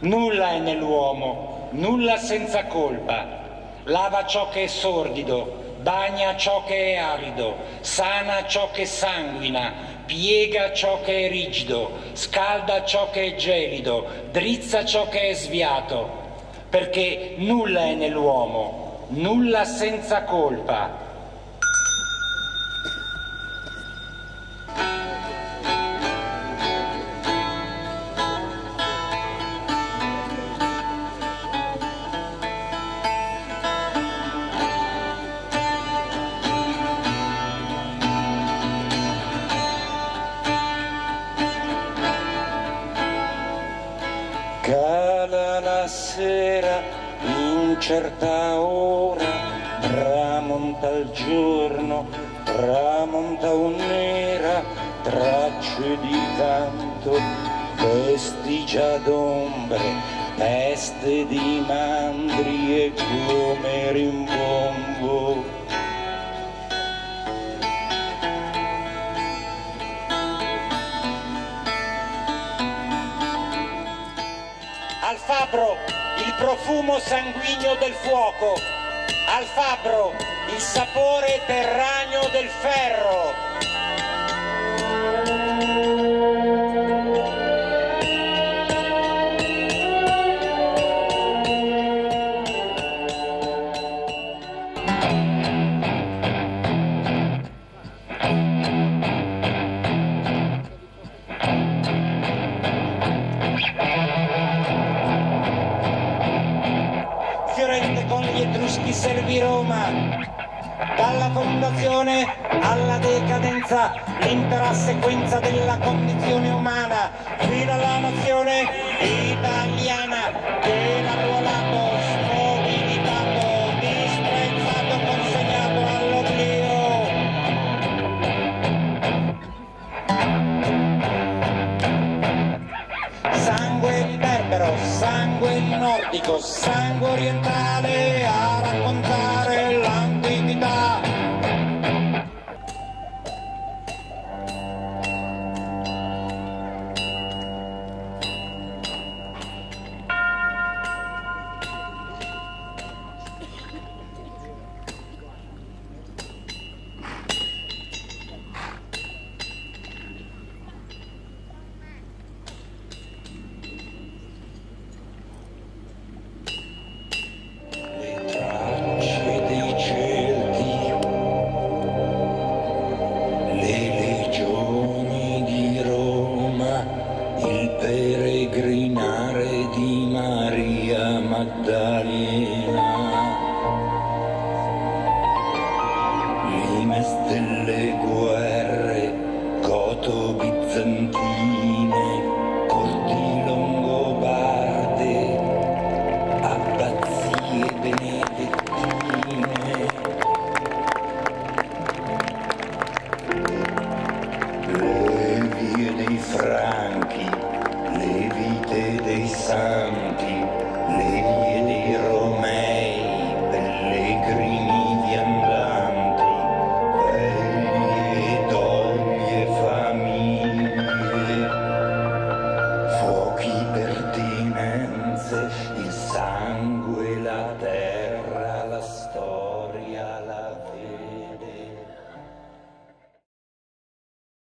Nulla è nell'uomo, nulla senza colpa. Lava ciò che è sordido, bagna ciò che è arido, sana ciò che sanguina, piega ciò che è rigido, scalda ciò che è gelido, drizza ciò che è sviato. Perché nulla è nell'uomo, nulla senza colpa. Cala la sera in certa ora, tramonta il giorno, tramonta un'era, tracce di canto, vestigia d'ombre, peste di mandri e come rimbombo. Fabbro il profumo sanguigno del fuoco, al fabbro il sapore terraneo del ferro. Con gli Etruschi servì Roma. Dalla fondazione alla decadenza, l'intera sequenza della condizione umana, fino alla nazione italiana che l'arruolato, smobilitato, asiáticos, sangre oriental de Aracontal. di Maria Maddalena. Limes stelle guerre goto-bizantine, corti longobarde, abbazie benedettine. Le vie dei franchi sir.